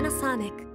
Panasonic.